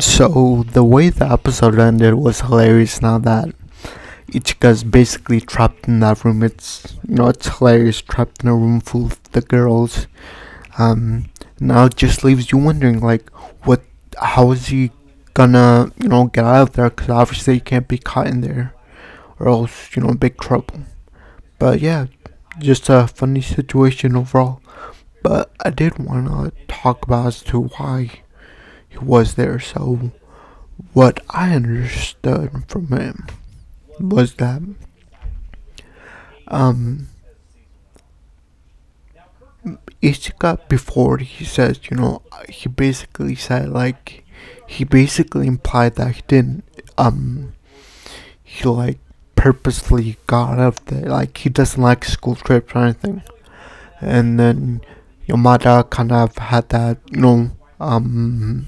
So the way the episode ended was hilarious. Now that Ichika's basically trapped in that room, it's you know it's hilarious. Trapped in a room full of the girls. Um, now it just leaves you wondering, like, what? How is he gonna you know get out of there? Because obviously he can't be caught in there, or else you know big trouble. But yeah, just a funny situation overall. But I did want to talk about as to why was there. So, what I understood from him was that, um, Ichika before he says, you know, he basically said like, he basically implied that he didn't, um, he like purposely got out of there, like he doesn't like school trips or anything, and then Yamada kind of had that, you know, um,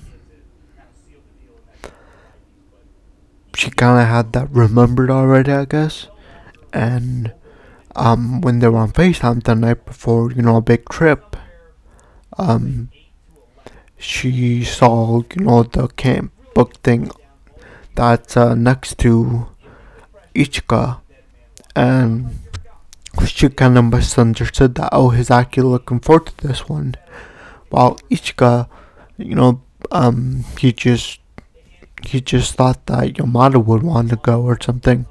kind of had that remembered already, I guess. And um, when they were on FaceTime the night before, you know, a big trip, um, she saw, you know, the camp book thing that's uh, next to Ichika. And she kind of misunderstood that, oh, he's actually looking forward to this one. While Ichika, you know, um, he just he just thought that Yamada would want to go or something.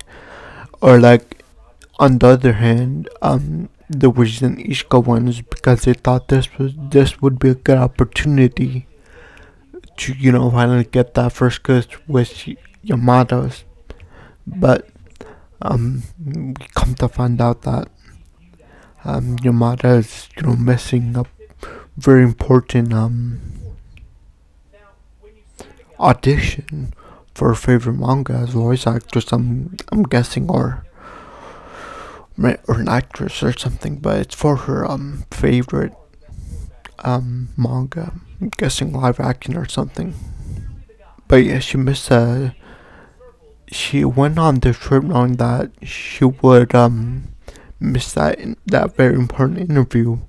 Or like on the other hand, um the reason Ichika went is because they thought this was this would be a good opportunity to, you know, finally get that first kiss with Yamada's. But um we come to find out that um Yamada is, you know, messing up very important um audition for favorite manga as voice actress. I'm I'm guessing or or an actress or something, but it's for her um favorite um manga. I'm guessing live action or something. But yeah, she missed uh she went on the trip knowing that she would um miss that that very important interview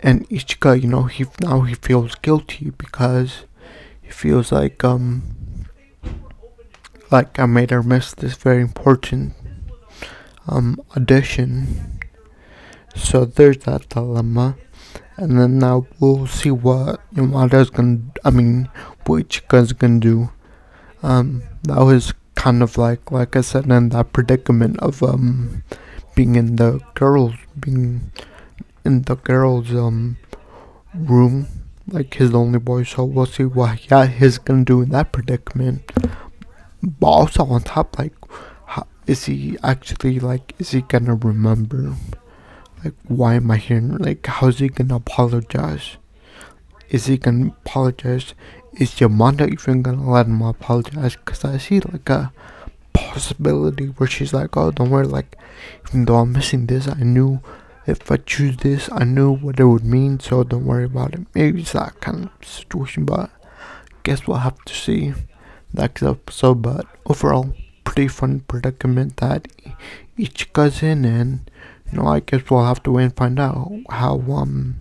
and Ichika, you know, he now he feels guilty because he feels like um like I made her miss this very important um audition. So there's that dilemma. And then now we'll see what Yamada's gonna I mean what Ichika's gonna do. Um that was kind of like like I said in that predicament of um being in the girls being in the girls um room like his only boy, so we'll see what yeah he's gonna do in that predicament. But also on top, like, how, is he actually like is he gonna remember? Like, why am I here? Like, how's he gonna apologize? Is he gonna apologize? Is Yamada even gonna let him apologize? Cause I see like a possibility where she's like, oh, don't worry, like, even though I'm missing this, I knew if I choose this, I know what it would mean, so don't worry about it. Maybe it's that kind of situation, but guess we'll have to see next episode. But overall, pretty fun predicament that each cousin, and you know, I guess we'll have to wait and find out how um,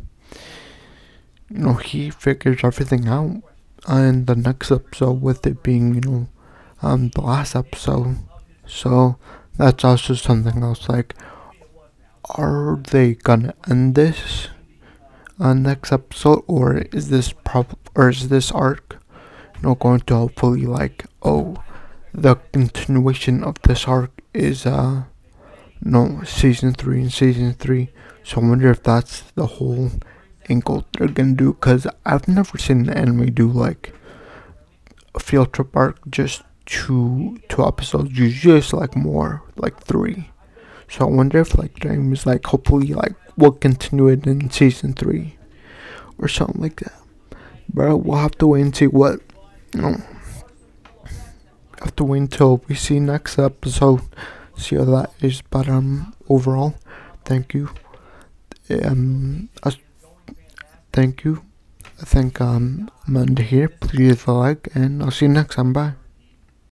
you know, he figures everything out in the next episode, with it being you know, um, the last episode. So that's also something else like are they gonna end this? Uh, next episode or is this prob or is this arc you know going to hopefully like oh the continuation of this arc is uh no season three and season three? So I wonder if that's the whole angle they're gonna do because I've never seen an anime do like a field trip arc just two two episodes usually it's like more like three so I wonder if like Dream is like hopefully like we'll continue it in season three or something like that. But we'll have to wait and see what you know. Have to wait until we see next episode, see how that is. But um, overall, thank you. Um, uh, thank you. I think um, I'm here. Please leave a like, and I'll see you next time. Bye.